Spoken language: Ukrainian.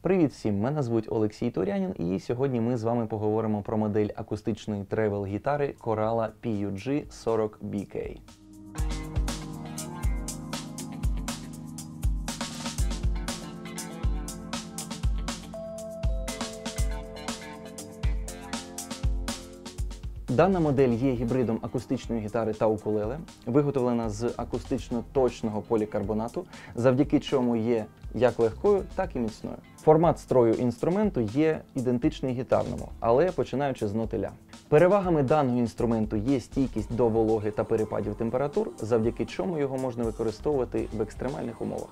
Привіт всім! Мене звуть Олексій Турянін, і сьогодні ми з вами поговоримо про модель акустичної travel гітари Korala PUG 40 BK. Дана модель є гібридом акустичної гітари та укулеле, виготовлена з акустично точного полікарбонату, завдяки чому є як легкою, так і міцною. Формат строю інструменту є ідентичний гітарному, але починаючи з нотиля. Перевагами даного інструменту є стійкість до вологи та перепадів температур, завдяки чому його можна використовувати в екстремальних умовах.